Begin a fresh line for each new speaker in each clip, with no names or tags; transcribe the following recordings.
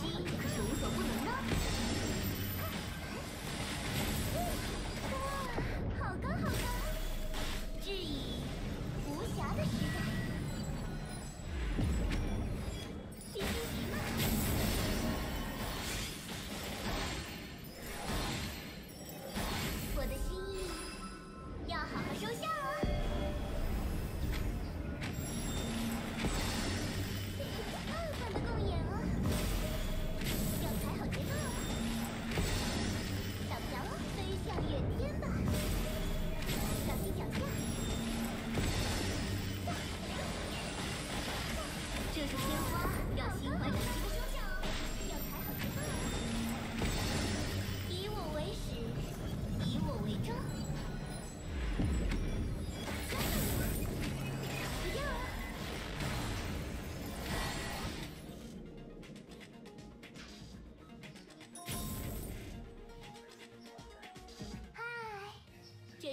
可是，无所不能呢。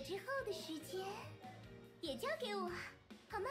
之后的时间也交给我好吗？